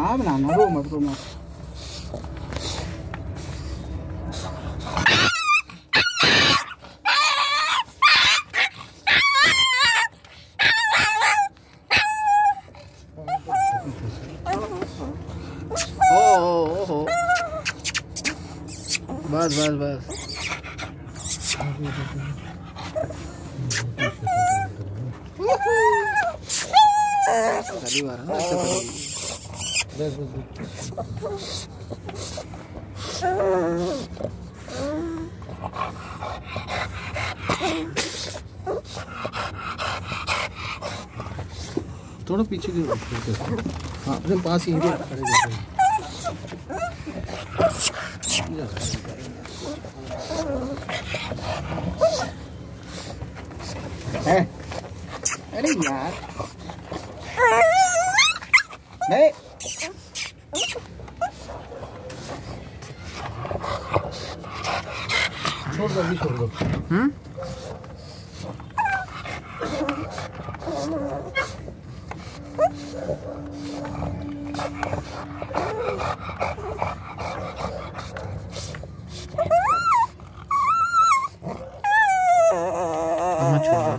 हाँ बनाना रो मत रो मत बस बस बस पहली बार बस बस थोड़ा पीछे की। हाँ अपने पास ही खड़े है? अरे यार। नहीं। 응? 엄마 줘봐.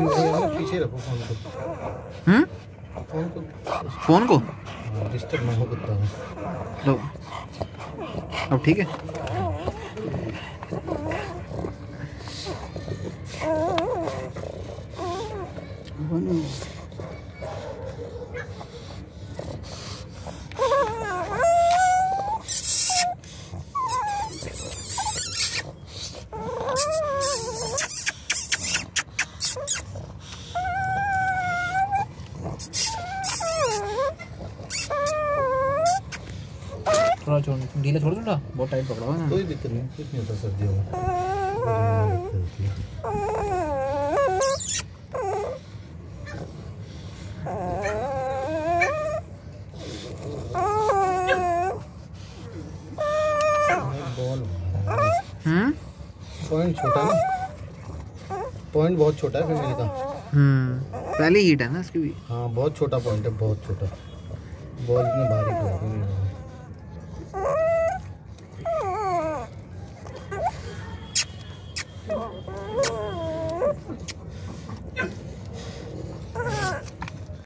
पीछे रखो फ़ोन को। हम्म? फ़ोन को। फ़ोन को? डिस्टर्ब ना हो कुत्ता लो। अब ठीक है। थोड़ा छोड़ ढीला छोड़ दूँ बहुत टाइट पकड़ा हुआ है। ना कोई दिक्कत नहीं कुछ नहीं होता सर्दियों में? लगती है। बॉल हम्म? पॉइंट छोटा ना? पॉइंट बहुत छोटा है फीमेल का हम्म। पहले हीट है ना इसकी भी? हाँ बहुत छोटा पॉइंट है बहुत छोटा। बॉल इतने भारी है